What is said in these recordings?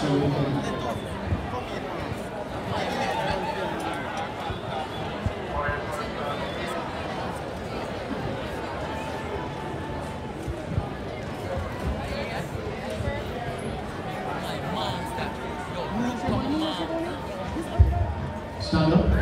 so we can Stand up.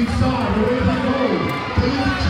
each side, where did I go?